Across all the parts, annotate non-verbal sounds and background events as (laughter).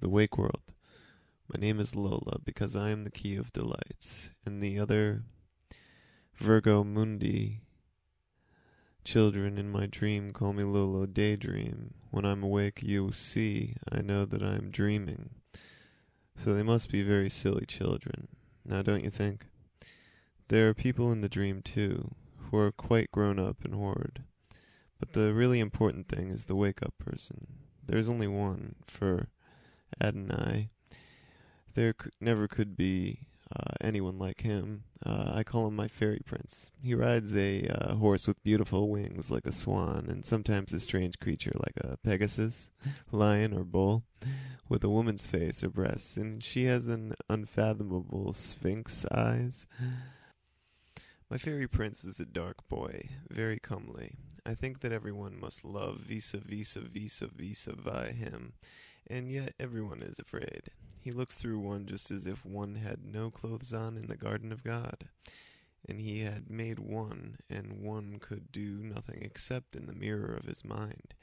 the wake world. My name is Lola because I am the key of delights, and the other Virgo Mundi children in my dream call me Lola Daydream. When I'm awake, you see, I know that I am dreaming. So they must be very silly children. Now, don't you think? There are people in the dream, too, who are quite grown up and horrid. But the really important thing is the wake up person. There's only one for Adonai. There c- never could be uh, anyone like him. Uh, I call him my fairy prince. He rides a uh, horse with beautiful wings like a swan, and sometimes a strange creature like a pegasus, lion, or bull, with a woman's face or breasts, and she has an unfathomable sphinx eyes. My fairy prince is a dark boy, very comely. I think that everyone must love visa visa visa visa vi him, and yet everyone is afraid. He looks through one just as if one had no clothes on in the garden of God, and he had made one, and one could do nothing except in the mirror of his mind.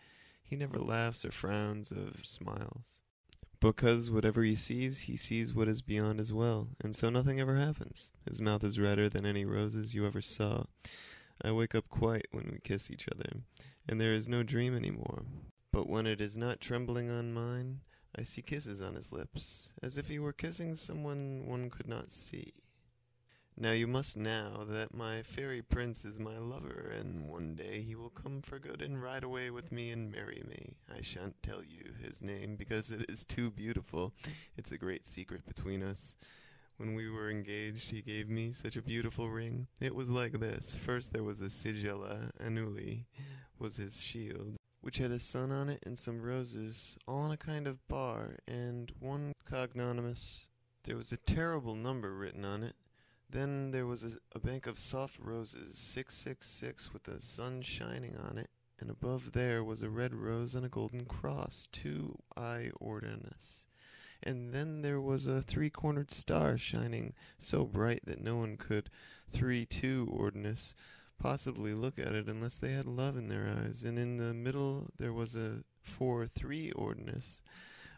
He never laughs or frowns or smiles. Because whatever he sees, he sees what is beyond as well, and so nothing ever happens. His mouth is redder than any roses you ever saw. I wake up quite when we kiss each other, and there is no dream any more. But when it is not trembling on mine, I see kisses on his lips, as if he were kissing someone one could not see. Now you must know that my fairy prince is my lover, and one day he will come for good and ride away with me and marry me. I shan't tell you his name because it is too beautiful. It's a great secret between us. When we were engaged, he gave me such a beautiful ring. It was like this. First there was a sigilla annuli, was his shield, which had a sun on it and some roses, all on a kind of bar, and one cognomenus. There was a terrible number written on it. Then there was a, a bank of soft roses, 666, with the sun shining on it, and above there was a red rose and a golden cross, two I ordinus. And then there was a three cornered star shining so bright that no one could three two ordinus possibly look at it unless they had love in their eyes. And in the middle there was a four three ordinus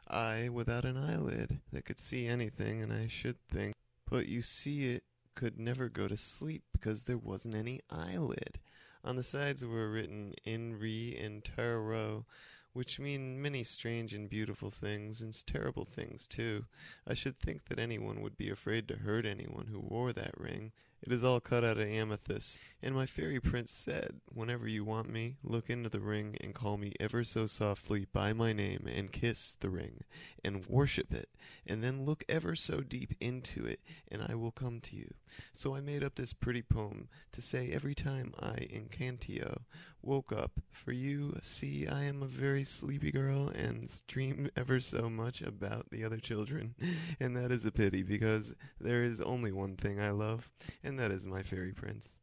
eye without an eyelid that could see anything, and I should think. But you see it could never go to sleep because there wasn't any eyelid. On the sides were written INRI and tarot, which mean many strange and beautiful things, and terrible things too. I should think that anyone would be afraid to hurt anyone who wore that ring. It is all cut out of amethyst, and my fairy prince said, Whenever you want me, look into the ring and call me ever so softly by my name, and kiss the ring, and worship it, and then look ever so deep into it, and I will come to you. So I made up this pretty poem to say every time I, in Cantio, woke up, for you see I am a very sleepy girl, and dream ever so much about the other children, (laughs) and that is a pity, because there is only one thing I love, and that is my fairy prince.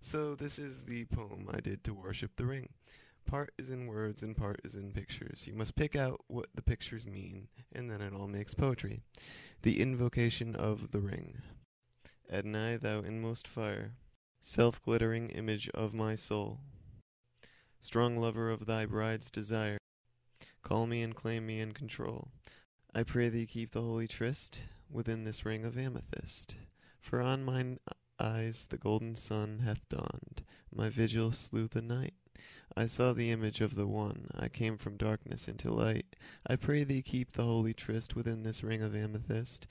So this is the poem I did to worship the ring. Part is in words and part is in pictures. You must pick out what the pictures mean, and then it all makes poetry. The invocation of the ring. Adonai, thou inmost fire, self glittering image of my soul, strong lover of thy bride's desire, call me and claim me in control. I pray thee keep the holy tryst within this ring of amethyst. For on mine eyes the golden sun hath dawned, my vigil slew the night. I saw the image of the One, I came from darkness into light. I pray thee keep the holy tryst within this ring of amethyst.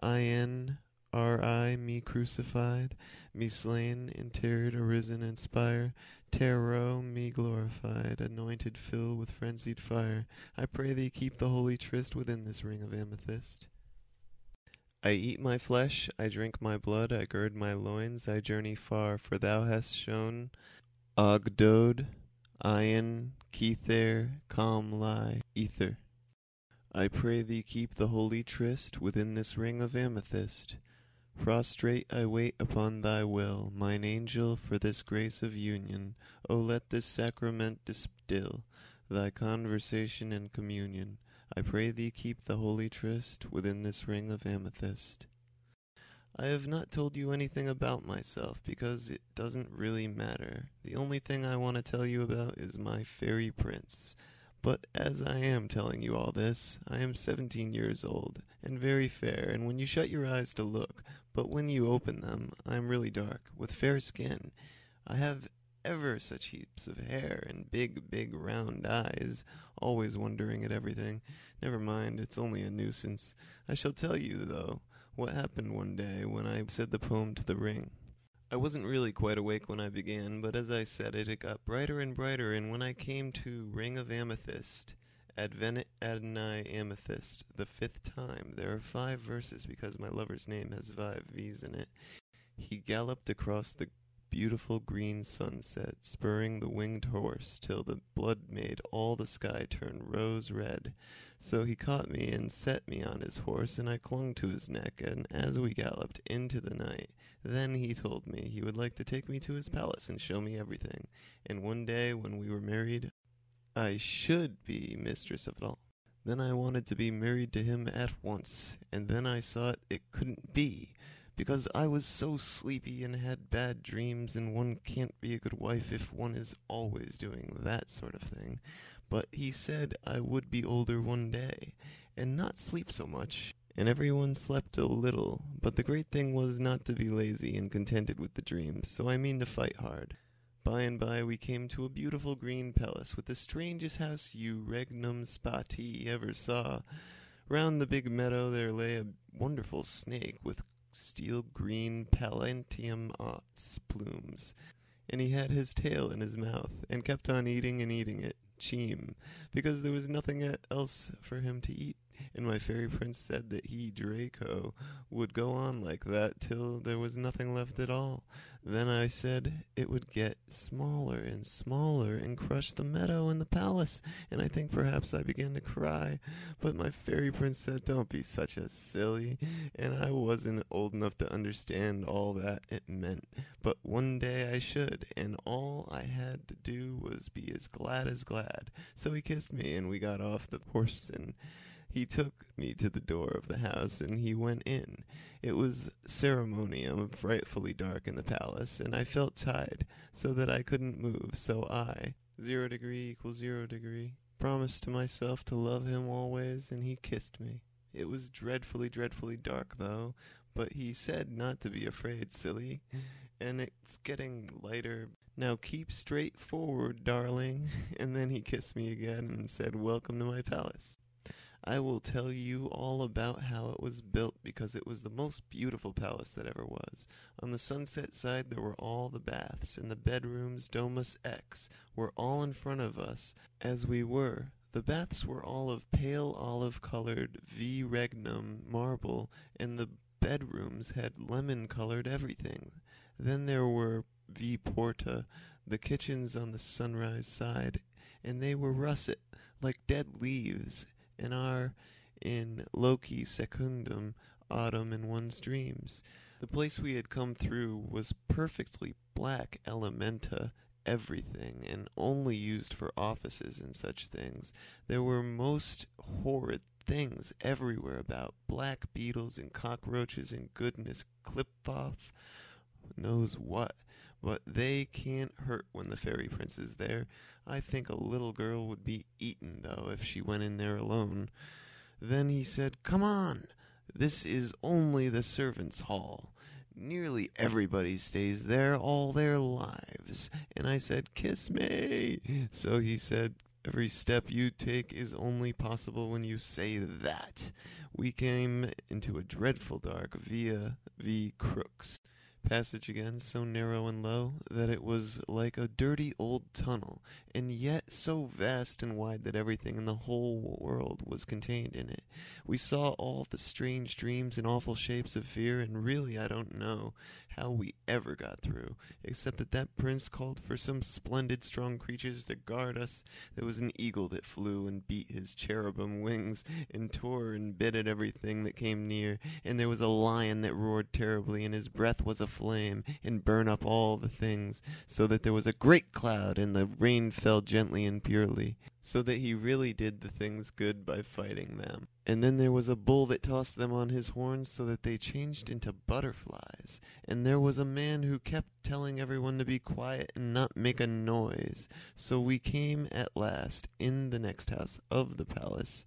I N R I, me crucified, me slain, interred, arisen, inspire. Tarot, me glorified, anointed, fill with frenzied fire. I pray thee keep the holy tryst within this ring of amethyst. I eat my flesh, I drink my blood, I gird my loins, I journey far, for thou hast shown Ogdoad, Ion, Kether, calm lie, ether. I pray thee keep the holy tryst within this ring of amethyst. Prostrate I wait upon thy will, mine angel, for this grace of union. O let this sacrament distill thy conversation and communion. I pray thee keep the holy tryst within this ring of amethyst. I have not told you anything about myself because it doesn't really matter. The only thing I want to tell you about is my fairy prince. But as I am telling you all this, I am seventeen years old, and very fair, and when you shut your eyes to look, but when you open them, I am really dark, with fair skin. I have ever such heaps of hair, and big, big round eyes, always wondering at everything. Never mind, it's only a nuisance. I shall tell you, though, what happened one day when I said the poem to the ring. I wasn't really quite awake when I began, but as I said it, it got brighter and brighter, and when I came to Ring of Amethyst, Advent Adonai Amethyst, the fifth time, there are five verses because my lover's name has five V's in it. He galloped across the beautiful green sunset, spurring the winged horse till the blood made all the sky turn rose red. So he caught me and set me on his horse, and I clung to his neck, and as we galloped into the night, then he told me he would like to take me to his palace and show me everything, and one day when we were married, I should be mistress of it all. Then I wanted to be married to him at once, and then I saw it, it couldn't be because I was so sleepy and had bad dreams, and one can't be a good wife if one is always doing that sort of thing. But he said I would be older one day, and not sleep so much, and everyone slept a little, but the great thing was not to be lazy and contented with the dreams, so I mean to fight hard. By and by we came to a beautiful green palace with the strangest house you regnum spati ever saw. Round the big meadow there lay a wonderful snake with steel green Pallantium ots plumes, and he had his tail in his mouth, and kept on eating and eating it, cheem, because there was nothing else for him to eat and my fairy prince said that he, Draco, would go on like that till there was nothing left at all. Then I said it would get smaller and smaller and crush the meadow and the palace, and I think perhaps I began to cry. But my fairy prince said, Don't be such a silly, and I wasn't old enough to understand all that it meant. But one day I should, and all I had to do was be as glad as glad. So he kissed me, and we got off the horse and he took me to the door of the house, and he went in. It was ceremonium, frightfully dark in the palace, and I felt tied, so that I couldn't move. So I, zero degree equals zero degree, promised to myself to love him always, and he kissed me. It was dreadfully, dreadfully dark, though, but he said not to be afraid, silly, and it's getting lighter. Now keep straight forward, darling. (laughs) And then he kissed me again and said, Welcome to my palace. I will tell you all about how it was built because it was the most beautiful palace that ever was. On the sunset side there were all the baths, and the bedrooms, Domus X, were all in front of us as we were. The baths were all of pale olive colored V regnum marble, and the bedrooms had lemon colored everything. Then there were V porta, the kitchens on the sunrise side, and they were russet, like dead leaves and are in loci secundum autumn in one's dreams. The place we had come through was perfectly black elementa everything and only used for offices and such things. There were most horrid things everywhere about black beetles and cockroaches and goodness clip off knows what. But they can't hurt when the fairy prince is there. I think a little girl would be eaten, though, if she went in there alone. Then he said, Come on! This is only the servants' hall. Nearly everybody stays there all their lives. And I said, Kiss me! So he said, Every step you take is only possible when you say that. We came into a dreadful dark via V. Crux passage again, so narrow and low that it was like a dirty old tunnel, and yet so vast and wide that everything in the whole world was contained in it. We saw all the strange dreams and awful shapes of fear, and really I don't know how we ever got through, except that that prince called for some splendid strong creatures to guard us. There was an eagle that flew and beat his cherubim wings and tore and bit at everything that came near, and there was a lion that roared terribly, and his breath was a flame and burn up all the things, so that there was a great cloud, and the rain fell gently and purely. So that he really did the things good by fighting them. And then there was a bull that tossed them on his horns so that they changed into butterflies. And there was a man who kept telling everyone to be quiet and not make a noise. So we came at last in the next house of the palace.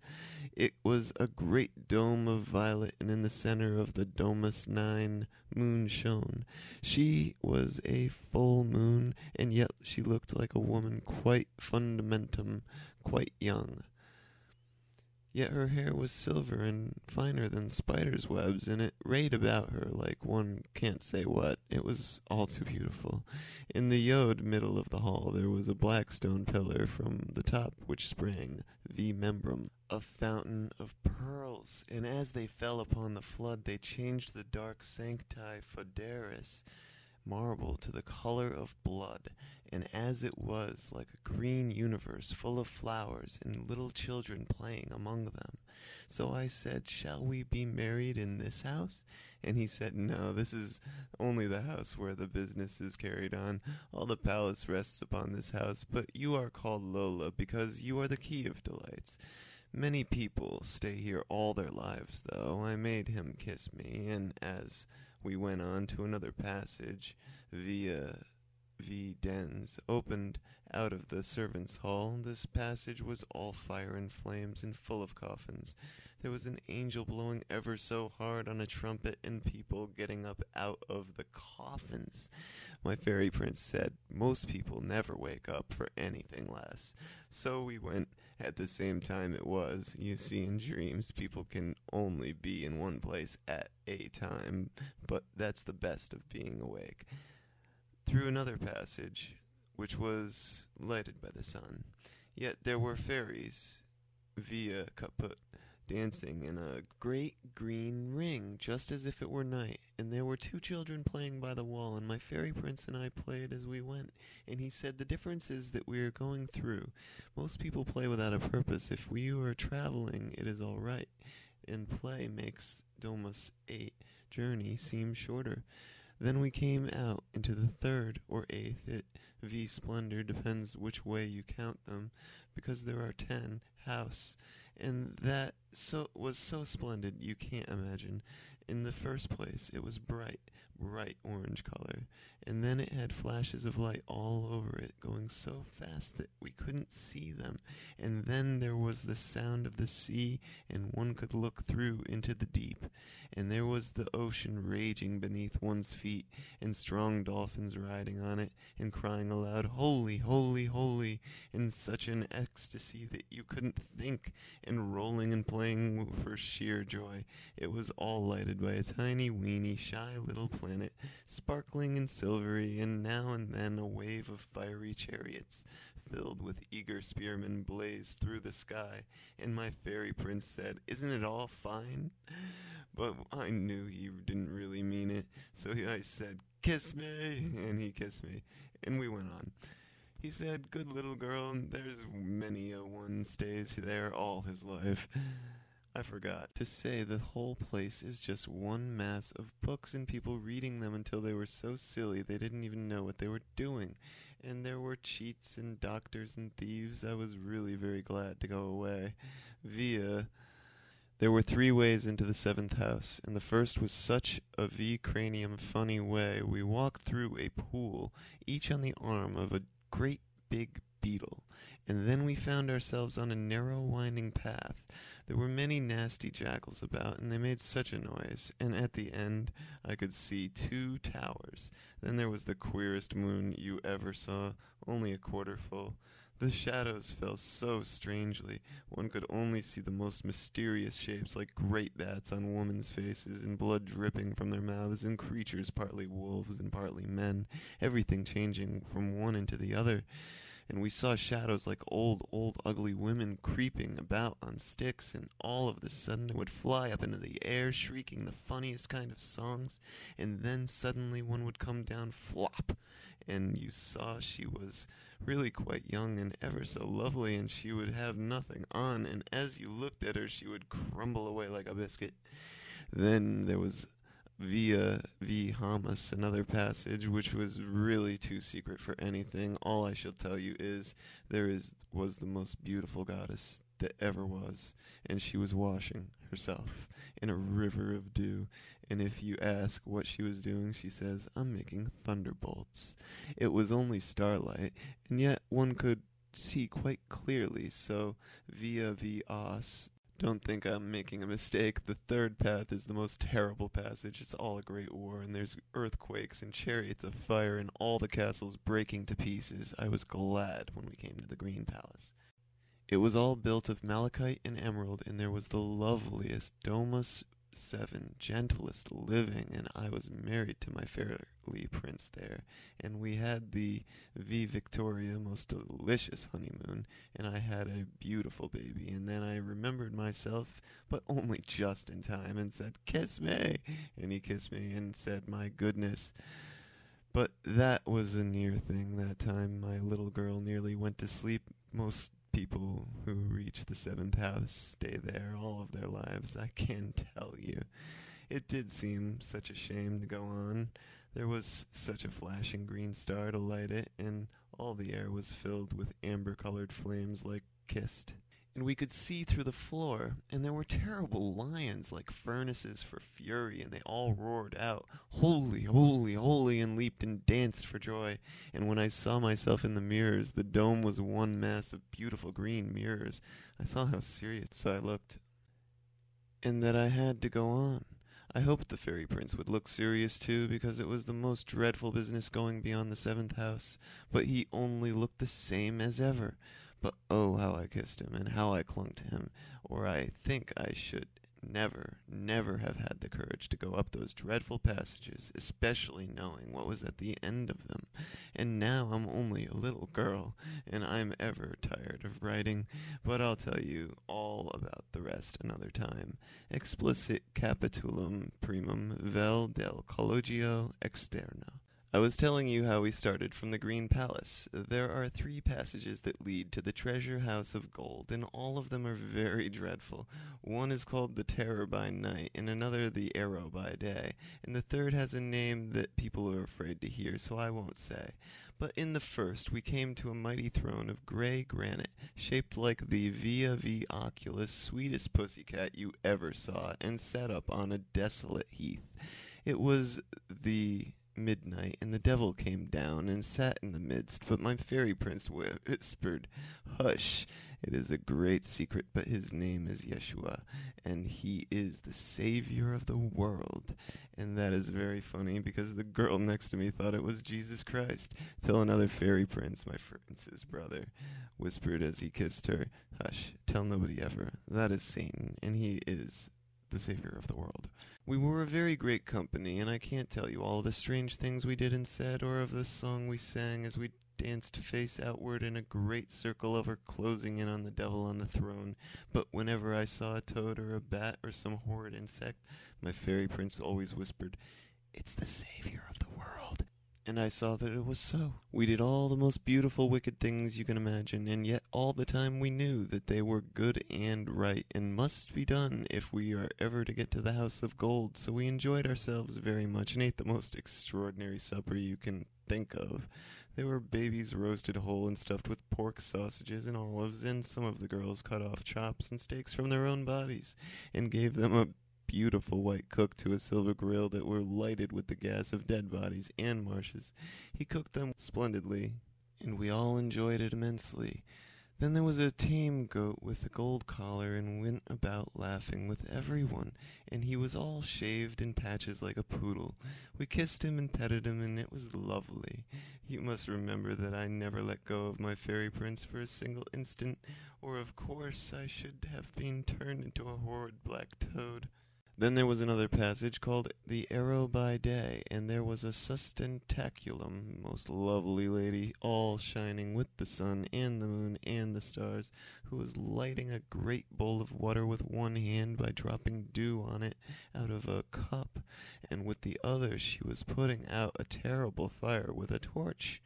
It was a great dome of violet, and in the center of the domus nine moon shone. She was a full moon, and yet she looked like a woman quite fundamentum, quite young. Yet her hair was silver and finer than spiders' webs, and it rayed about her like one can't say what. It was all too beautiful. In the yod middle of the hall there was a black stone pillar from the top which sprang, v membrum, a fountain of pearls, and as they fell upon the flood they changed the dark sancti foederis marble to the color of blood, and as it was like a green universe full of flowers and little children playing among them. So I said, Shall we be married in this house? And he said, No, this is only the house where the business is carried on. All the palace rests upon this house, but you are called Lola because you are the key of delights. Many people stay here all their lives, though. I made him kiss me, and as we went on to another passage via V. Dens opened out of the servants' hall. This passage was all fire and flames and full of coffins. There was an angel blowing ever so hard on a trumpet and people getting up out of the coffins. My fairy prince said most people never wake up for anything less. So we went at the same time it was. You see, in dreams, people can only be in one place at a time, but that's the best of being awake through another passage, which was lighted by the sun. Yet there were fairies, via caput, dancing in a great green ring, just as if it were night. And there were two children playing by the wall, and my fairy prince and I played as we went. And he said, The difference is that we are going through. Most people play without a purpose. If we are traveling, it is all right. And play makes Domus 8 journey seem shorter. Then we came out into the third or eighth. It v splendor depends which way you count them, because there are ten house, and that so was so splendid you can't imagine. In the first place, it was bright, bright orange color, and then it had flashes of light all over it, going so fast that we couldn't see them. And then there was the sound of the sea, and one could look through into the deep. And there was the ocean raging beneath one's feet, and strong dolphins riding on it, and crying aloud, Holy, holy, holy, in such an ecstasy that you couldn't think, and rolling and playing for sheer joy. It was all lighted by a tiny, weeny, shy little planet, sparkling and silvery, and now and then a wave of fiery chariots, filled with eager spearmen, blazed through the sky. And my fairy prince said, Isn't it all fine? But I knew he didn't really mean it, so I said, Kiss me! And he kissed me, and we went on. He said, Good little girl, there's many a one stays there all his life. I forgot to say the whole place is just one mass of books and people reading them until they were so silly they didn't even know what they were doing. And there were cheats and doctors and thieves. I was really very glad to go away. Via. There were three ways into the seventh house, and the first was such a V cranium funny way. We walked through a pool, each on the arm of a great big beetle, and then we found ourselves on a narrow winding path. There were many nasty jackals about, and they made such a noise, and at the end I could see two towers. Then there was the queerest moon you ever saw, only a quarter full. The shadows fell so strangely, one could only see the most mysterious shapes like great bats on women's faces, and blood dripping from their mouths, and creatures partly wolves and partly men, everything changing from one into the other and we saw shadows like old, old, ugly women creeping about on sticks, and all of a sudden they would fly up into the air, shrieking the funniest kind of songs, and then suddenly one would come down flop, and you saw she was really quite young and ever so lovely, and she would have nothing on, and as you looked at her, she would crumble away like a biscuit. Then there was via v Hamas, another passage which was really too secret for anything. All I shall tell you is there is was the most beautiful goddess that ever was, and she was washing herself in a river of dew. And if you ask what she was doing, she says, I'm making thunderbolts. It was only starlight, and yet one could see quite clearly, so via v os don't think I'm making a mistake. The third path is the most terrible passage. It's all a great war, and there's earthquakes and chariots of fire and all the castles breaking to pieces. I was glad when we came to the Green Palace. It was all built of malachite and emerald, and there was the loveliest domus seven, gentlest living, and I was married to my fairly prince there, and we had the V Victoria most delicious honeymoon, and I had a beautiful baby, and then I remembered myself, but only just in time, and said, Kiss me! And he kissed me and said, My goodness. But that was a near thing that time. My little girl nearly went to sleep. Most people who reach the seventh house stay there all of their lives, I can tell you. It did seem such a shame to go on. There was such a flashing green star to light it, and all the air was filled with amber colored flames like kissed and we could see through the floor, and there were terrible lions like furnaces for fury, and they all roared out, Holy, holy, holy, and leaped and danced for joy. And when I saw myself in the mirrors, the dome was one mass of beautiful green mirrors. I saw how serious I looked, and that I had to go on. I hoped the fairy prince would look serious too, because it was the most dreadful business going beyond the seventh house, but he only looked the same as ever. But oh, how I kissed him, and how I clung to him, or I think I should never, never have had the courage to go up those dreadful passages, especially knowing what was at the end of them. And now I'm only a little girl, and I'm ever tired of writing, but I'll tell you all about the rest another time. Explicit capitulum primum vel del collegio externo. I was telling you how we started from the Green Palace. There are three passages that lead to the treasure house of gold, and all of them are very dreadful. One is called the Terror by Night, and another the Arrow by Day, and the third has a name that people are afraid to hear, so I won't say. But in the first, we came to a mighty throne of gray granite, shaped like the Via V Oculus sweetest pussycat you ever saw, and set up on a desolate heath. It was the midnight, and the devil came down and sat in the midst. But my fairy prince whispered, Hush, it is a great secret, but his name is Yeshua, and he is the Savior of the world. And that is very funny because the girl next to me thought it was Jesus Christ, till another fairy prince, my prince's brother, whispered as he kissed her, Hush, tell nobody ever. That is Satan, and he is the Savior of the world. We were a very great company, and I can't tell you all the strange things we did and said, or of the song we sang as we danced face outward in a great circle over closing in on the devil on the throne. But whenever I saw a toad or a bat or some horrid insect, my fairy prince always whispered, It's the Savior of the world and I saw that it was so. We did all the most beautiful wicked things you can imagine, and yet all the time we knew that they were good and right, and must be done if we are ever to get to the house of gold. So we enjoyed ourselves very much, and ate the most extraordinary supper you can think of. There were babies roasted whole and stuffed with pork sausages and olives, and some of the girls cut off chops and steaks from their own bodies, and gave them a beautiful white cook to a silver grill that were lighted with the gas of dead bodies and marshes. He cooked them splendidly, and we all enjoyed it immensely. Then there was a tame goat with a gold collar and went about laughing with everyone, and he was all shaved in patches like a poodle. We kissed him and petted him, and it was lovely. You must remember that I never let go of my fairy prince for a single instant, or of course I should have been turned into a horrid black toad. Then there was another passage called The Arrow by Day, and there was a sustentaculum, most lovely lady, all shining with the sun and the moon and the stars, who was lighting a great bowl of water with one hand by dropping dew on it out of a cup, and with the other she was putting out a terrible fire with a torch.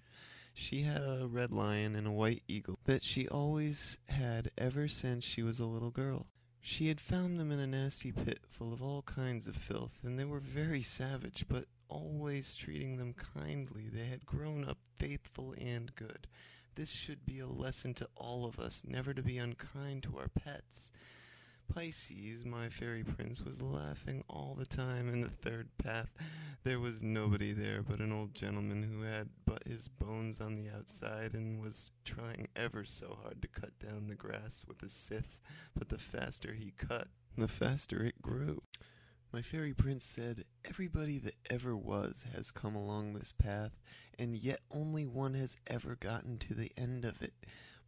She had a red lion and a white eagle that she always had ever since she was a little girl She had found them in a nasty pit full of all kinds of filth, and they were very savage, but always treating them kindly. They had grown up faithful and good. This should be a lesson to all of us, never to be unkind to our pets. Pisces, my fairy prince, was laughing all the time in the third path. There was nobody there but an old gentleman who had but his bones on the outside and was trying ever so hard to cut down the grass with a scythe, but the faster he cut, the faster it grew. My fairy prince said, Everybody that ever was has come along this path, and yet only one has ever gotten to the end of it.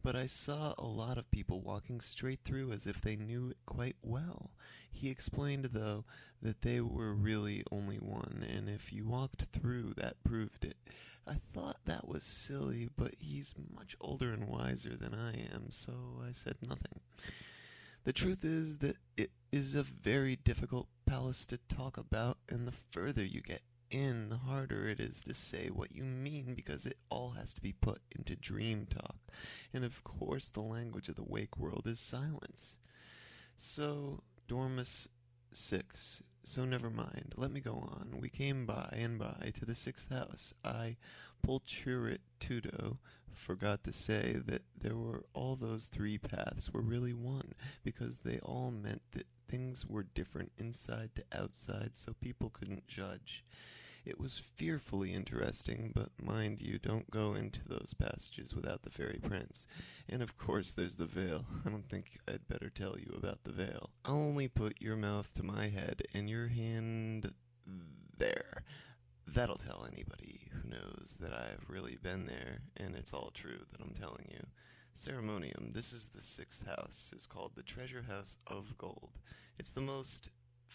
But I saw a lot of people walking straight through as if they knew it quite well. He explained, though, that they were really only one, and if you walked through, that proved it. I thought that was silly, but he's much older and wiser than I am, so I said nothing. The truth is that it is a very difficult palace to talk about, and the further you get in, the harder it is to say what you mean because it all has to be put into dream talk. And of course, the language of the wake world is silence. So, Domus 6. So never mind. Let me go on. We came by and by to the sixth house. I, Pulchritudo, forgot to say that there were all those three paths were really one, because they all meant that things were different inside to outside, so people couldn't judge. It was fearfully interesting, but mind you, don't go into those passages without the fairy prince. And of course there's the veil. I don't think I'd better tell you about the veil. I'll only put your mouth to my head and your hand there. That'll tell anybody who knows that I've really been there, and it's all true that I'm telling you. Ceremonium, this is the sixth house, is called the Treasure House of Gold. It's the most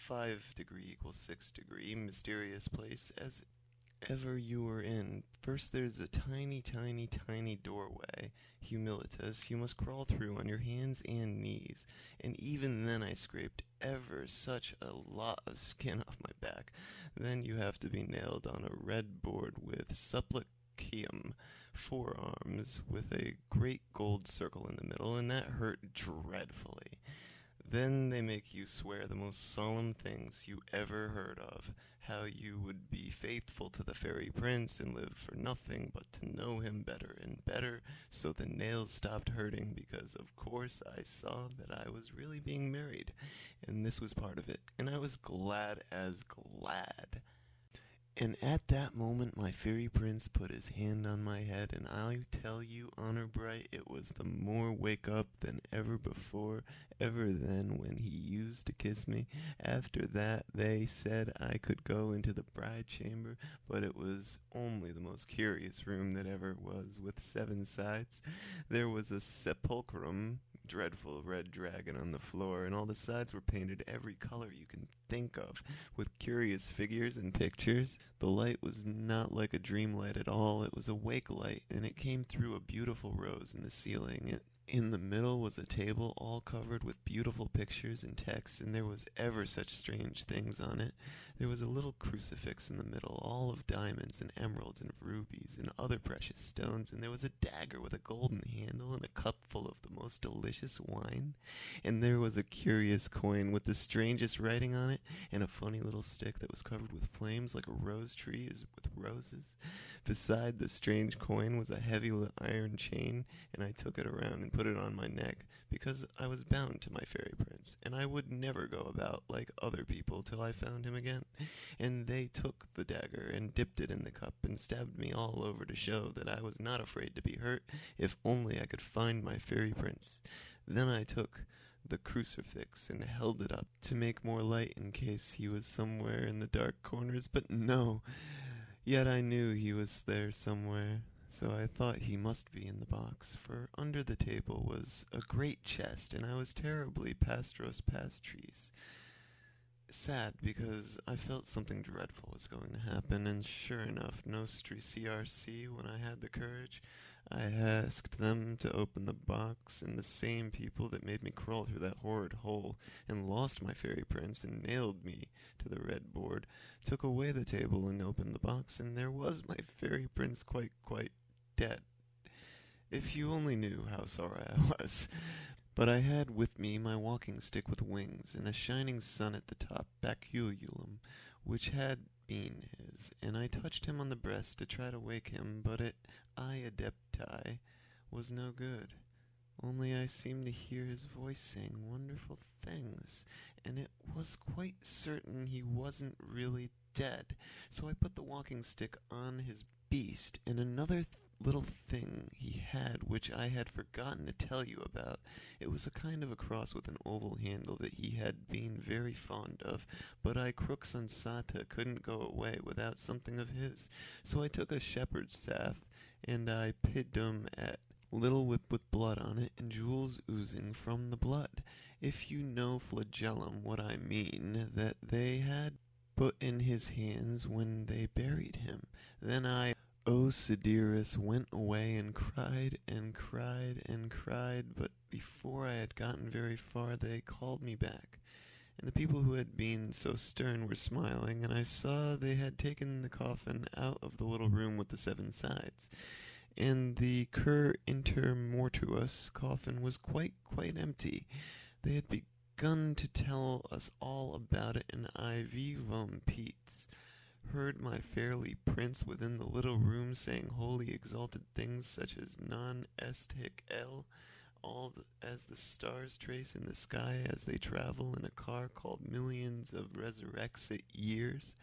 five degree equals six degree mysterious place as ever you were in. First, there's a tiny, tiny, tiny doorway, humilitas, you must crawl through on your hands and knees. And even then, I scraped ever such a lot of skin off my back. Then you have to be nailed on a red board with supplicium forearms with a great gold circle in the middle, and that hurt dreadfully. Then they make you swear the most solemn things you ever heard of, how you would be faithful to the fairy prince and live for nothing but to know him better and better, so the nails stopped hurting because of course I saw that I was really being married, and this was part of it, and I was glad as glad. And at that moment my fairy prince put his hand on my head, and I tell you, honor bright, it was the more wake up than ever before, ever then when he used to kiss me. After that they said I could go into the bride chamber, but it was only the most curious room that ever was, with seven sides. There was a sepulchrum, dreadful red dragon on the floor, and all the sides were painted every color you can think of, with curious figures and pictures. The light was not like a dream light at all. It was a wake light, and it came through a beautiful rose in the ceiling. It, in the middle was a table all covered with beautiful pictures and texts, and there was ever such strange things on it. There was a little crucifix in the middle, all of diamonds and emeralds and rubies and other precious stones, and there was a dagger with a golden handle and a cup full of the most delicious wine, and there was a curious coin with the strangest writing on it, and a funny little stick that was covered with flames like a rose tree is with roses. Beside the strange coin was a heavy iron chain, and I took it around and put it on my neck because I was bound to my fairy prince, and I would never go about like other people till I found him again. (laughs) And they took the dagger and dipped it in the cup and stabbed me all over to show that I was not afraid to be hurt if only I could find my fairy prince. Then I took the crucifix and held it up to make more light in case he was somewhere in the dark corners, but no. Yet I knew he was there somewhere so I thought he must be in the box, for under the table was a great chest, and I was terribly pastros pastries. Sad because I felt something dreadful was going to happen, and sure enough, Nostri CRC, when I had the courage, I asked them to open the box, and the same people that made me crawl through that horrid hole and lost my fairy prince and nailed me to the red board took away the table and opened the box, and there was my fairy prince quite, quite dead. If you only knew how sorry I (laughs) was. But I had with me my walking stick with wings, and a shining sun at the top, baculum, which had been his, and I touched him on the breast to try to wake him, but it I adepti was no good. Only I seemed to hear his voice saying wonderful things, and it was quite certain he wasn't really dead. So I put the walking stick on his beast, and another th- little thing he had which I had forgotten to tell you about. It was a kind of a cross with an oval handle that he had been very fond of, but I Crux ansata couldn't go away without something of his. So I took a shepherd's staff, and I pidded him at little whip with blood on it and jewels oozing from the blood. If you know flagellum, what I mean, that they had put in his hands when they buried him. Then I, Oh, o Sideris, went away and cried and cried and cried, but before I had gotten very far they called me back. And the people who had been so stern were smiling, and I saw they had taken the coffin out of the little room with the seven sides and the cur inter mortuus coffin was quite, quite empty. They had begun to tell us all about it, and I vivum Pete's heard my fairly prince within the little room saying holy exalted things such as non est hic el, all the, as the stars trace in the sky as they travel in a car called millions of resurrexit years.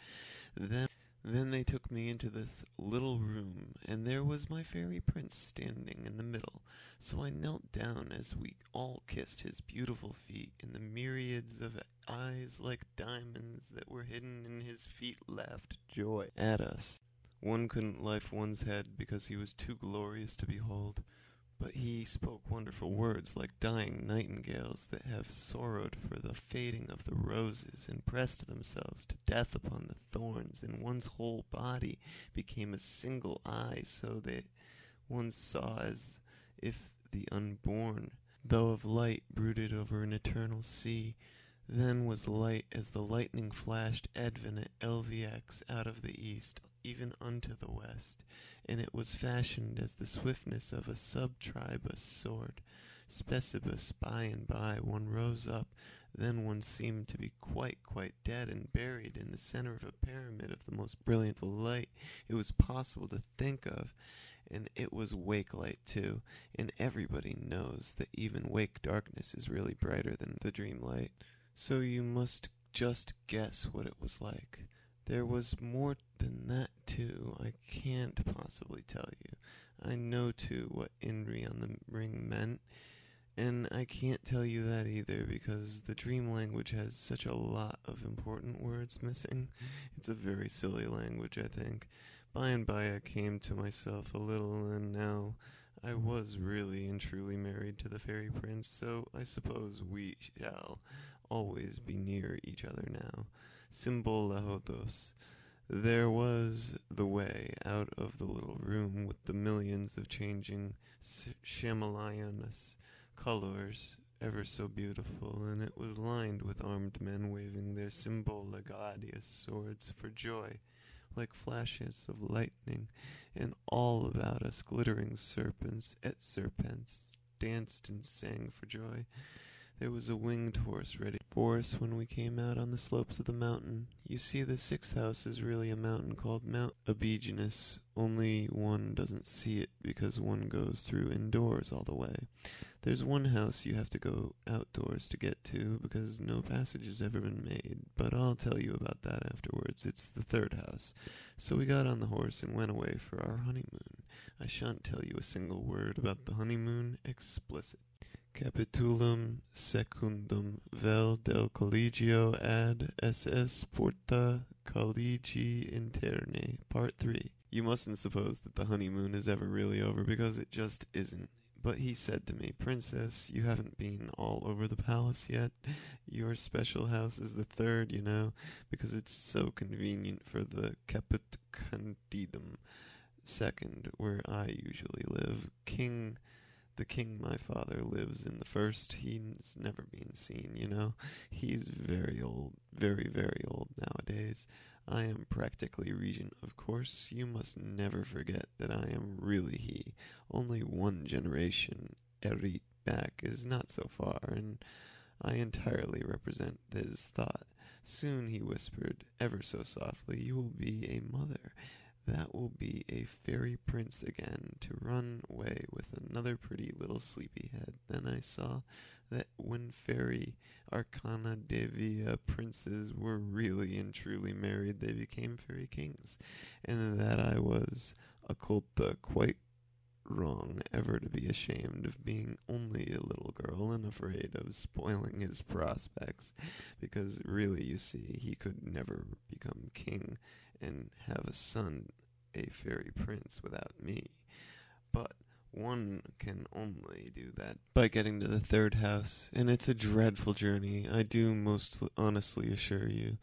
Then then they took me into this little room, and there was my fairy prince standing in the middle. So I knelt down as we all kissed his beautiful feet, and the myriads of eyes like diamonds that were hidden in his feet laughed joy at us. One couldn't lift one's head because he was too glorious to behold. But he spoke wonderful words like dying nightingales that have sorrowed for the fading of the roses and pressed themselves to death upon the thorns, and one's whole body became a single eye, so that one saw as if the unborn, though of light, brooded over an eternal sea. Then was light as the lightning flashed advenat LVX out of the east, even unto the west, and it was fashioned as the swiftness of a subtribus sword. Specibus by and by one rose up, then one seemed to be quite, quite dead and buried in the center of a pyramid of the most brilliant light it was possible to think of, and it was wake light too, and everybody knows that even wake darkness is really brighter than the dream light. So you must just guess what it was like. There was more than that, too. I can't possibly tell you. I know, too, what Inri on the ring meant, and I can't tell you that either because the dream language has such a lot of important words missing. It's a very silly language, I think. By and by, I came to myself a little, and now I was really and truly married to the fairy prince, so I suppose we shall always be near each other now. Symbolahodos. There was the way out of the little room with the millions of changing Shamalayanas colors, ever so beautiful, and it was lined with armed men waving their symbolagadius swords for joy, like flashes of lightning, and all about us glittering serpents et serpents danced and sang for joy. There was a winged horse ready for us when we came out on the slopes of the mountain. You see, the sixth house is really a mountain called Mount Abiegnus, only one doesn't see it because one goes through indoors all the way. There's one house you have to go outdoors to get to because no passage has ever been made, but I'll tell you about that afterwards. It's the third house. So we got on the horse and went away for our honeymoon. I shan't tell you a single word about the honeymoon explicit. Capitulum secundum vel del collegio ad SS porta collegi interne, part 3. You mustn't suppose that the honeymoon is ever really over because it just isn't. But he said to me, Princess, you haven't been all over the palace yet. Your special house is the third, you know, because it's so convenient for the caput candidum second, where I usually live. King the king my father lives in the first he's never been seen you know he's very old very very old nowadays i am practically regent of course you must never forget that i am really he only one generation erit back is not so far, and I entirely represent his thought. Soon, he whispered, ever so softly, you will be a mother. That will be a fairy prince again, to run away with another pretty little sleepyhead. Then I saw that when fairy arcana Devia princes were really and truly married, they became fairy kings, and that I was occulta quite wrong ever to be ashamed of being only a little girl and afraid of spoiling his prospects, because really, you see, he could never become king and have a son, a fairy prince, without me. But one can only do that by getting to the third house, and it's a dreadful journey, I do most honestly assure you.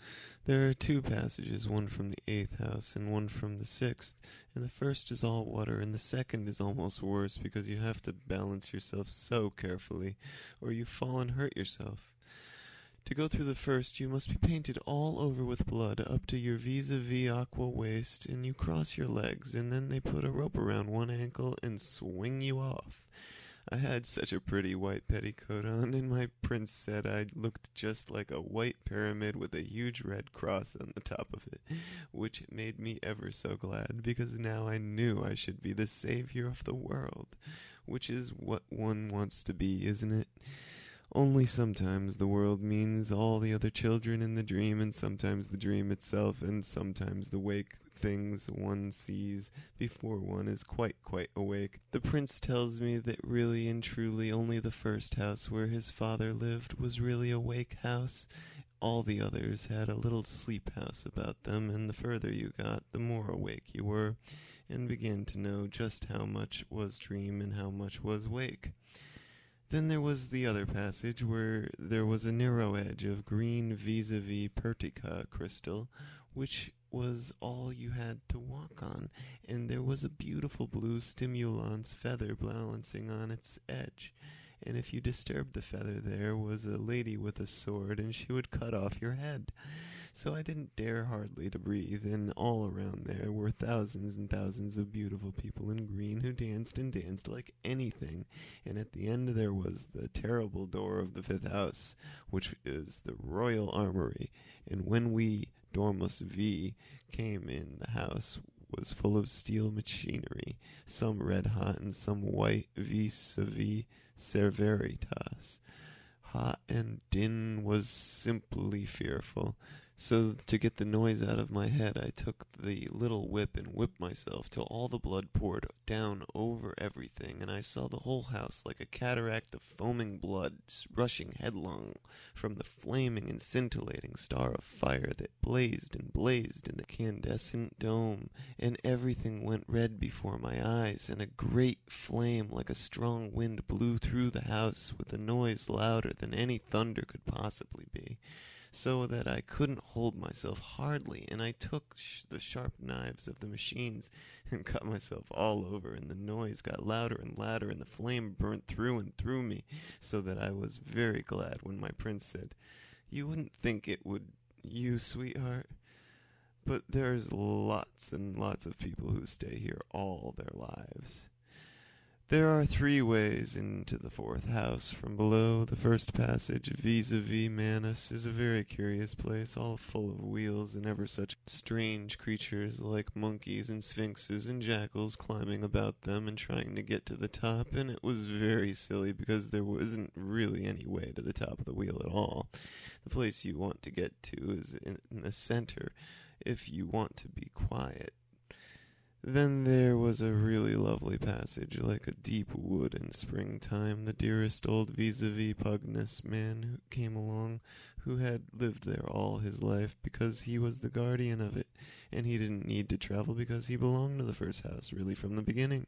There are two passages, one from the eighth house and one from the sixth, and the first is all water, and the second is almost worse because you have to balance yourself so carefully, or you fall and hurt yourself. To go through the first, you must be painted all over with blood up to your vis-a-vis aqua waist, and you cross your legs, and then they put a rope around one ankle and swing you off. I had such a pretty white petticoat on, and my prince said I looked just like a white pyramid with a huge red cross on the top of it, which made me ever so glad, because now I knew I should be the savior of the world, which is what one wants to be, isn't it? Only sometimes the world means all the other children in the dream, and sometimes the dream itself, and sometimes the wake things one sees before one is quite, quite awake. The prince tells me that really and truly only the first house where his father lived was really a wake house. All the others had a little sleep house about them, and the further you got, the more awake you were, and began to know just how much was dream and how much was wake. Then there was the other passage where there was a narrow edge of green vis-a-vis pertica crystal, which was all you had to walk on, and there was a beautiful blue stimulans feather balancing on its edge. And if you disturbed the feather, there was a lady with a sword, and she would cut off your head so I didn't dare hardly to breathe, and all around there were thousands and thousands of beautiful people in green who danced and danced like anything, and at the end there was the terrible door of the fifth house, which is the royal armory, and when we, Domus V, came in, the house was full of steel machinery, some red hot and some white vis-a-vis Cerveritas. Hot and din was simply fearful. So to get the noise out of my head, I took the little whip and whipped myself till all the blood poured down over everything, and I saw the whole house like a cataract of foaming blood rushing headlong from the flaming and scintillating star of fire that blazed and blazed in the candescent dome, and everything went red before my eyes, and a great flame like a strong wind blew through the house with a noise louder than any thunder could possibly be so that I couldn't hold myself hardly, and I took sh- the sharp knives of the machines (laughs) and cut myself all over, and the noise got louder and louder, and the flame burnt through and through me, so that I was very glad when my prince said, You wouldn't think it would you, sweetheart? But there's lots and lots of people who stay here all their lives. There are three ways into the fourth house from below. The first passage, vis-a-vis Manus, is a very curious place, all full of wheels and ever such strange creatures like monkeys and sphinxes and jackals climbing about them and trying to get to the top, and it was very silly because there wasn't really any way to the top of the wheel at all. The place you want to get to is in the center if you want to be quiet. Then there was a really lovely passage, like a deep wood in springtime. The dearest old vis-a-vis Pugnus man who came along, who had lived there all his life because he was the guardian of it, and he didn't need to travel because he belonged to the first house really from the beginning.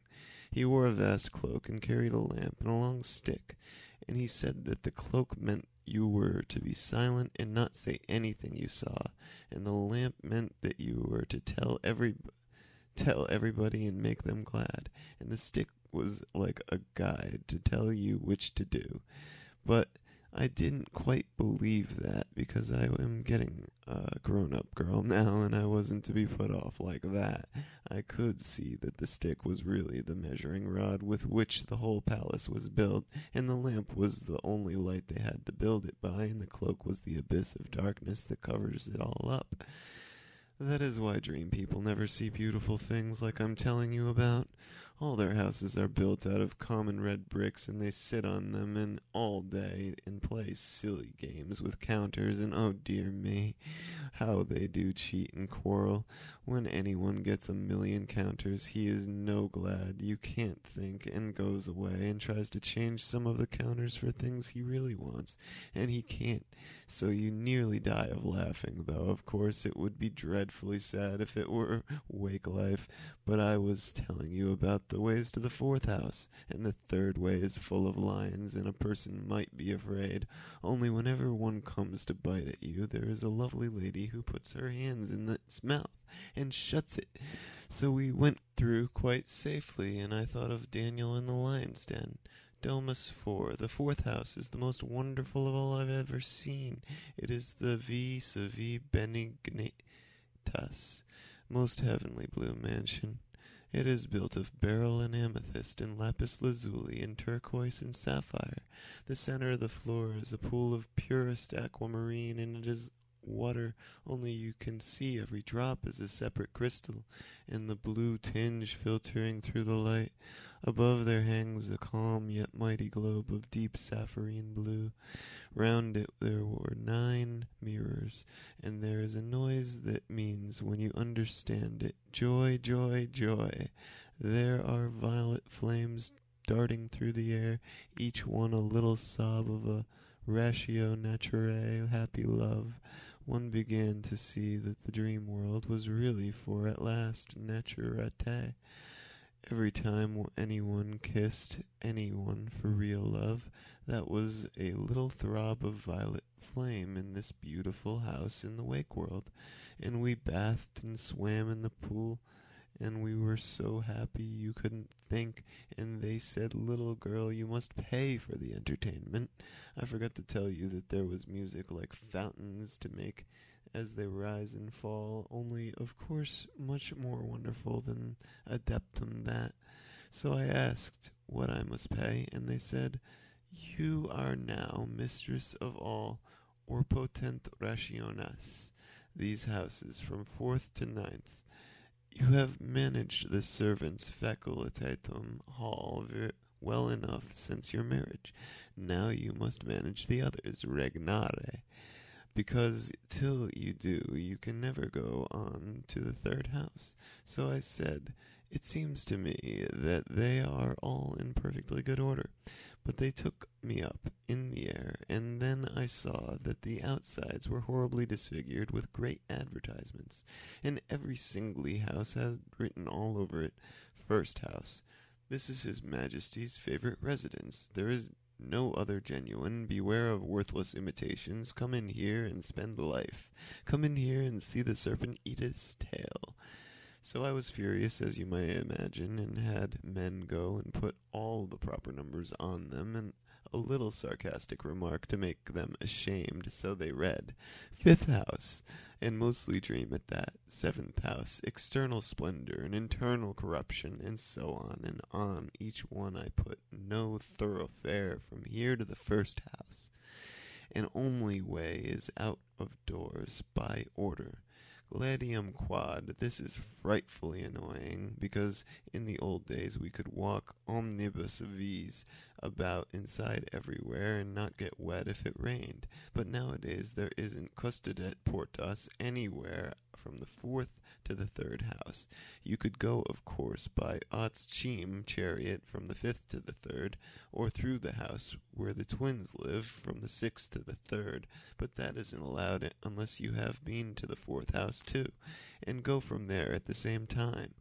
He wore a vast cloak and carried a lamp and a long stick, and he said that the cloak meant you were to be silent and not say anything you saw, and the lamp meant that you were to tell every tell everybody and make them glad. And the stick was like a guide to tell you which to do. But I didn't quite believe that because I am getting a grown up girl (laughs) now and I wasn't to be put off like that. I could see that the stick was really the measuring rod with which the whole palace was built, and the lamp was the only light they had to build it by, and the cloak was the abyss of darkness that covers it all up. That is why dream people never see beautiful things like I'm telling you about. All their houses are built out of common red bricks, and they sit on them and all day and play silly games with counters, and oh dear me, how they do cheat and quarrel. When anyone gets a million counters, he is no glad you can't think, and goes away and tries to change some of the counters for things he really wants, and he can't. So you nearly die of laughing, though of course it would be dreadfully sad if it were wake life. But I was telling you about the ways to the fourth house, and the third way is full of lions, and a person might be afraid. Only whenever one comes to bite at you, there is a lovely lady who puts her hands in its mouth and shuts it. So we went through quite safely, and I thought of Daniel in the lion's den. Domus 4. The fourth house is the most wonderful of all I've ever seen. It is the vis a vis benignitas, most heavenly blue mansion. It is built of beryl and amethyst and lapis lazuli and turquoise and sapphire. The center of the floor is a pool of purest aquamarine, and it is water, only you can see every drop is a separate crystal, and the blue tinge filtering through the light. Above there hangs a calm yet mighty globe of deep sapphirine blue. Round it there were nine mirrors, and there is a noise that means, when you understand it, joy, joy, joy. There are violet flames darting through the air, each one a little sob of a ratio naturale happy love. One began to see that the dream world was really for at last naturate. Every time anyone kissed anyone for real love, that was a little throb of violet flame in this beautiful house in the wake world, and we bathed and swam in the pool, and we were so happy you couldn't think, and they said, Little girl, you must pay for the entertainment. I forgot to tell you that there was music like fountains to make as they rise and fall, only, of course, much more wonderful than adeptum that. So I asked what I must pay, and they said, You are now mistress of all, or potent rationas, these houses from fourth to ninth. You have managed the servants' facultatum hall well enough since your marriage. Now you must manage the others, regnare because till you do, you can never go on to the third house. So I said, It seems to me that they are all in perfectly good order. But they took me up in the air, and then I saw that the outsides were horribly disfigured with great advertisements, and every singly house had written all over it, First House. This is His Majesty's favorite residence. There is no other genuine. Beware of worthless imitations. Come in here and spend life. Come in here and see the serpent eat its tail. So I was furious, as you may imagine, and had men go and put all the proper numbers on them, and a little sarcastic remark to make them ashamed. So they read, Fifth house, and mostly dream at that. Seventh house, external splendor and internal corruption, and so on and on. Each one I put no thoroughfare from here to the first house. And only way is out of doors by order. Gladium quad. This is frightfully annoying because in the old days we could walk omnibus vis about inside everywhere and not get wet if it rained. But nowadays there isn't custodet portas anywhere from the fourth to the third house. You could go, of course, by Ot's Chim chariot from the fifth to the third, or through the house where the twins live from the sixth to the third, but that isn't allowed unless you have been to the fourth house too, and go from there at the same time.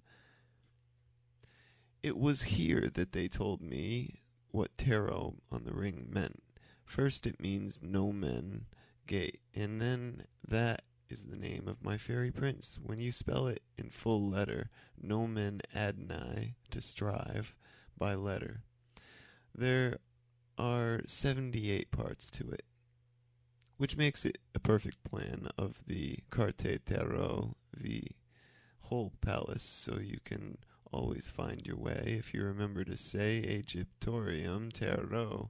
It was here that they told me what tarot on the ring meant. First, it means no men gate, and then that is the name of my fairy prince. When you spell it in full letter, nomen adnai, to strive, by letter. There are 78 parts to it, which makes it a perfect plan of the Carte Tarot, the whole palace, so you can always find your way. If you remember to say Egyptorium Tarot,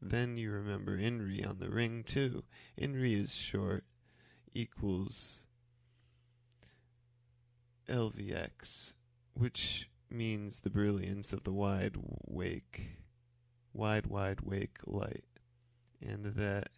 then you remember INRI on the ring too. INRI is short, equals LVX, which means the brilliance of the wide wake, wide, wide wake light. And that,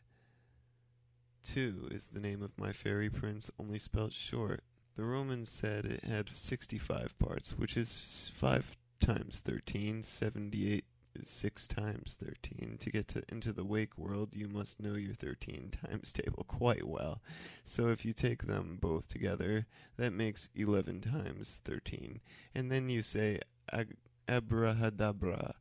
too, is the name of my fairy prince, only spelt short. The Romans said it had 65 parts, which is 5 times 13, 78 is 6 times 13. To get to, into the wake world, you must know your 13 times table quite well. So if you take them both together, that makes 11 times 13. And then you say abrahadabra,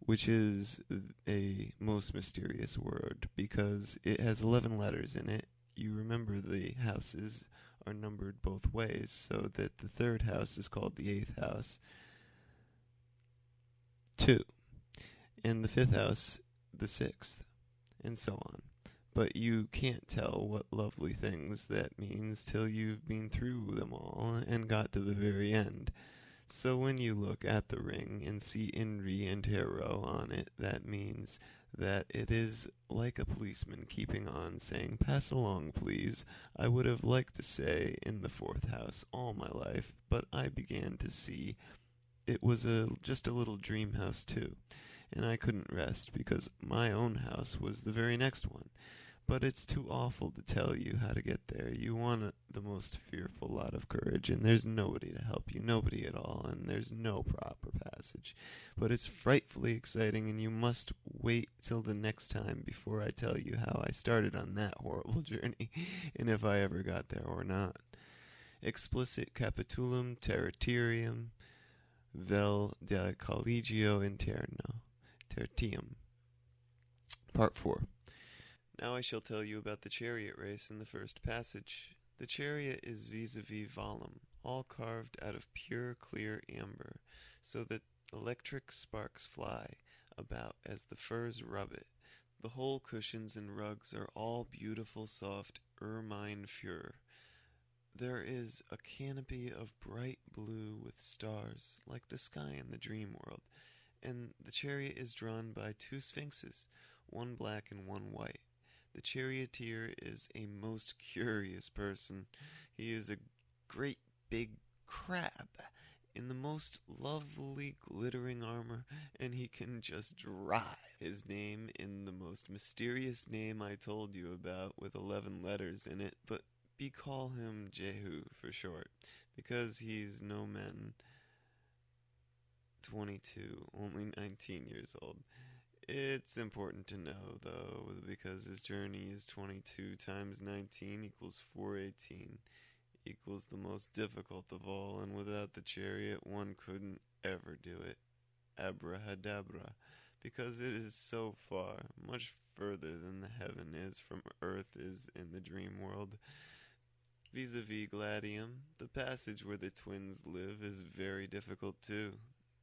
which is a most mysterious word because it has 11 letters in it. You remember the houses are numbered both ways, so that the third house is called the eighth house. Two. And the fifth house, the sixth, and so on. But you can't tell what lovely things that means till you've been through them all and got to the very end. So when you look at the ring and see INRI and Tarot on it, that means that it is like a policeman keeping on saying, Pass along, please. I would have liked to say in the fourth house all my life, but I began to see it was a just a little dream house too, and I couldn't rest because my own house was the very next one. But it's too awful to tell you how to get there. You want the most fearful lot of courage, and there's nobody to help you, nobody at all, and there's no proper passage. But it's frightfully exciting, and you must wait till the next time before I tell you how I started on that horrible (laughs) journey, and if I ever got there or not. Explicit capitulum tertiarium vel de collegio interno tertium. Part 4. Now I shall tell you about the chariot race in the first passage. The chariot is vis-a-vis volum, all carved out of pure clear amber, so that electric sparks fly about as the furs rub it. The whole cushions and rugs are all beautiful soft ermine fur. There is a canopy of bright blue with stars, like the sky in the dream world, and the chariot is drawn by two sphinxes, one black and one white. The charioteer is a most (laughs) curious person. He is a great big crab in the most lovely glittering armor, and he can just drive. His name in the most mysterious name I told you about, with eleven letters in it, but we call him Jehu for short, because he's no man 22, only 19 years old. It's important to know, though, because his journey is 22 times 19 equals 418, equals the most difficult of all, and without the chariot one couldn't ever do it. Abrahadabra, because it is so far, much further than the heaven is from earth is in the dream world. Vis-a-vis Gladium, the passage where the twins live is very difficult too.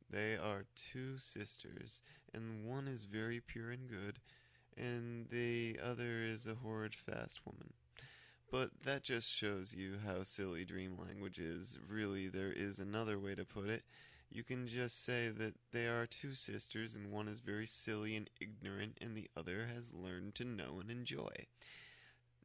They are two sisters, and one is very pure and good, and the other is a horrid fast woman. But that just shows you how silly dream language is. Really, there is another way to put it. You can just say that they are two sisters, and one is very silly and ignorant, and the other has learned to know and enjoy.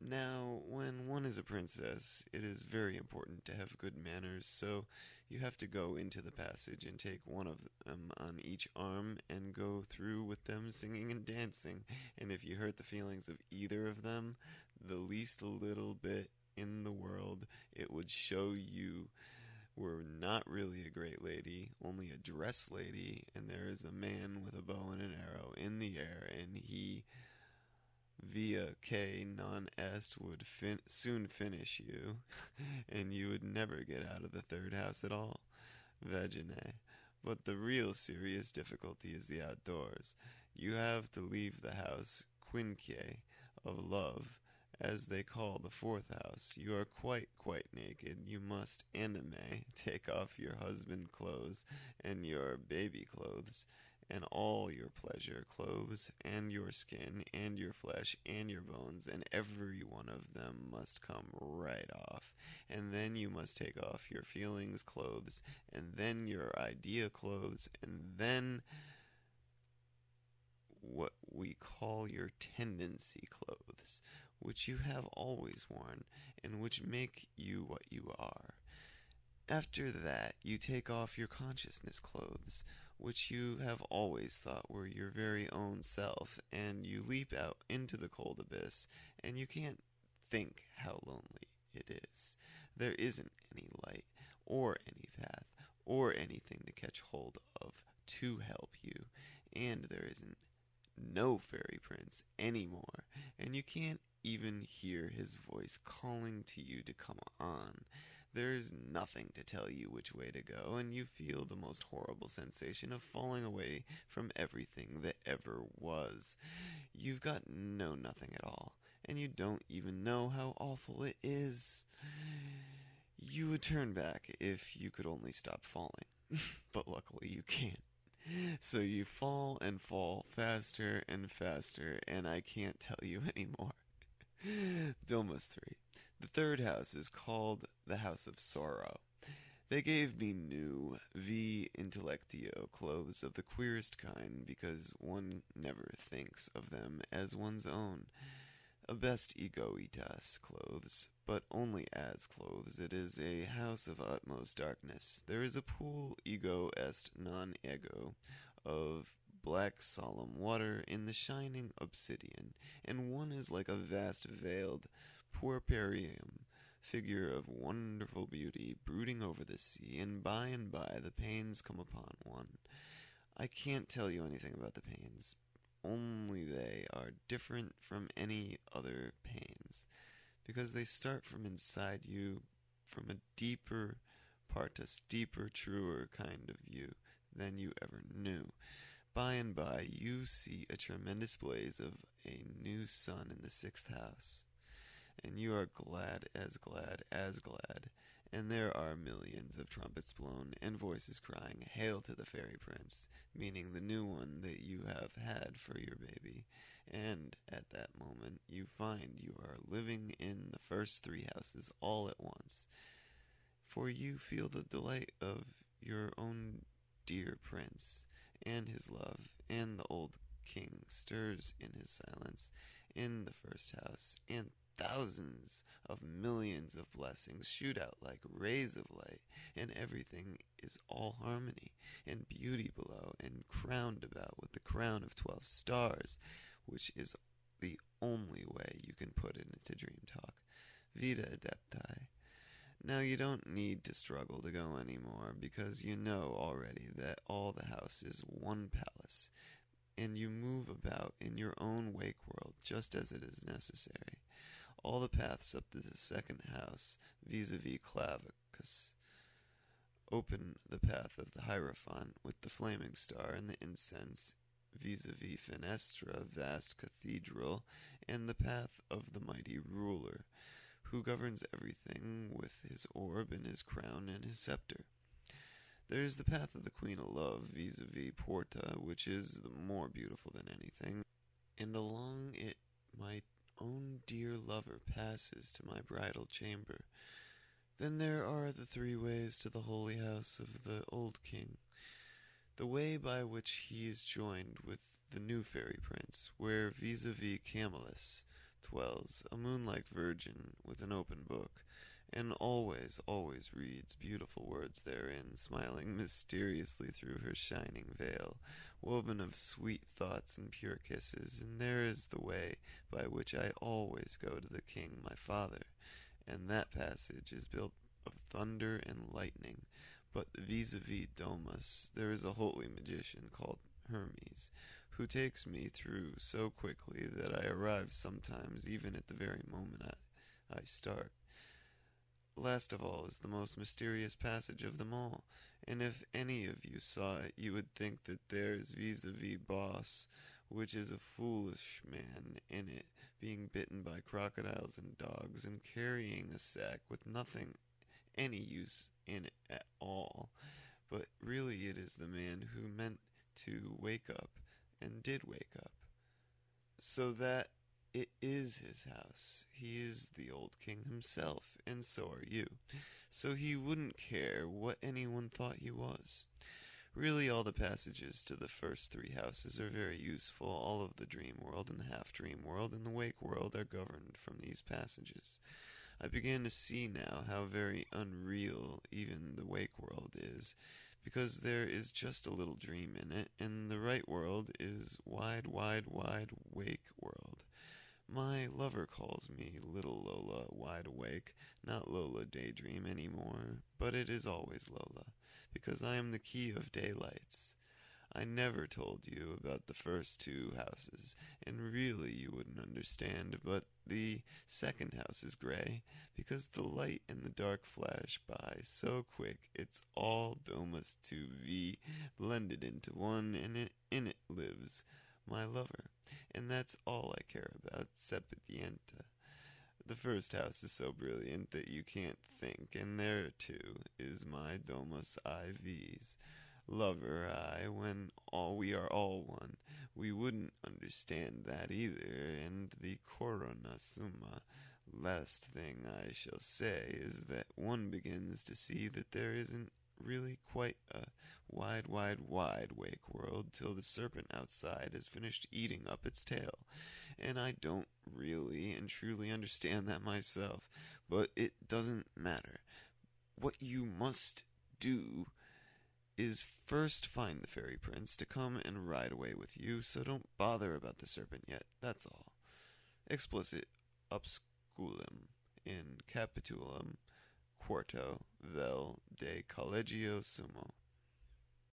Now, when one is a princess, it is very important to have good manners, so you have to go into the passage and take one of them on each arm and go through with them singing and dancing. And if you hurt the feelings of either of them, the least little bit in the world, it would show you were not really a great lady, only a dress lady, and there is a man with a bow and an arrow in the air, and he via K non est would fin- soon finish you, (laughs) and you would never get out of the third house at all. Vagine. But the real serious difficulty is the outdoors. You have to leave the house quinque of love, as they call the fourth house. You are quite, quite naked. You must anime (laughs) take off your husband clothes and your baby clothes and all your pleasure, clothes, and your skin, and your flesh, and your bones, and every one of them must come right off. And then you must take off your feelings clothes, and then your idea clothes, and then what we call your tendency clothes, which you have always worn, and which make you what you are. After that, you take off your consciousness clothes, which you have always thought were your very own self, and you leap out into the cold abyss, and you can't think how lonely it is. There isn't any light, or any path, or anything to catch hold of to help you, and there isn't no fairy prince anymore, and you can't even hear his voice calling to you to come on. There's nothing to tell you which way to go, and you feel the most horrible sensation of falling away from everything that ever was. You've got no nothing at all, and you don't even know how awful it is. You would turn back if you could only stop falling, (laughs) but luckily you can't. So you fall and fall faster and faster, and I can't tell you (laughs) anymore. Domus 3. The third house is called the House of Sorrow. They gave me new V intellectio clothes of the queerest kind because one never thinks of them as one's own. A best egoitas clothes, but only as clothes. It is a house of utmost darkness. There is a pool ego est non ego of black solemn water in the shining obsidian, and one is like a vast veiled puerperium figure of wonderful beauty brooding over the sea, and by and by the pains come upon one. I can't tell you anything about the pains, only they are different from any other pains, because they start from inside you, from a deeper part, a deeper, truer kind of you than you ever knew. By and by, you see a tremendous blaze of a new sun in the sixth house, and you are glad as glad as glad, and there are millions of trumpets blown and voices crying, Hail to the fairy prince, meaning the new one that you have had for your baby. And at that moment, you find you are living in the first three houses all at once, for you feel the delight of your own dear prince and his love, and the old king stirs in his silence in the first house, and thousands of millions of blessings shoot out like rays of light, and everything is all harmony and beauty below, and crowned about with the crown of twelve stars, which is the only way you can put it into dream talk. Vita adepti. Now you don't need to struggle to go any more because you know already that all the house is one palace, and you move about in your own wake world just as it is necessary. All the paths up to the second house, vis-a-vis Clavicus, open the path of the Hierophant with the flaming star and the incense vis-a-vis Fenestra, vast cathedral, and the path of the mighty ruler who governs everything with his orb and his crown and his scepter. There is the path of the Queen of Love vis-a-vis Porta, which is more beautiful than anything, and along it my own dear lover passes to my bridal chamber. Then there are the three ways to the holy house of the old king. The way by which he is joined with the new fairy prince, where vis-a-vis Camillus, dwells, a moonlike virgin with an open book, and always, always reads beautiful words therein, smiling mysteriously through her shining veil, woven of sweet thoughts and pure kisses, and there is the way by which I always go to the king my father, and that passage is built of thunder and lightning, but vis-a-vis Domus there is a holy magician called Hermes, who takes me through so quickly that I arrive sometimes even at the very moment I, I start. Last of all is the most mysterious passage of them all, and if any of you saw it, you would think that there's vis-a-vis Boss, which is a foolish man in it, being bitten by crocodiles and dogs, and carrying a sack with nothing any use in it at all. But really it is the man who meant to wake up, and did wake up. So that it is his house. He is the old king himself, and so are you. So he wouldn't care what anyone thought he was. Really, all the passages to the first three houses are very useful. All of the dream world and the half dream world and the wake world are governed from these passages. I begin to see now how very unreal even the wake world is, because there is just a little dream in it, and the right world is wide, wide, wide wake world. My lover calls me Little Lola Wide Awake, not Lola Daydream any more, but it is always Lola, because I am the key of daylights. I never told you about the first two houses, and really you wouldn't understand, but the second house is gray, because the light and the dark flash by so quick it's all Domus 2V blended into one, and in it lives my lover, and that's all I care about, sapientienta. Uh, the first house is so brilliant that you can't think, and there, too, is my Domus IVs. Lover, I, when all we are all one, we wouldn't understand that either, and the corona summa. Last thing I shall say is that one begins to see that there isn't really quite a wide, wide, wide wake world till the serpent outside has finished eating up its tail. And I don't really and truly understand that myself, but it doesn't matter. What you must do is first find the fairy prince to come and ride away with you, so don't bother about the serpent yet, that's all. Explicit obsculum in capitulum quarto vel de collegio sumo.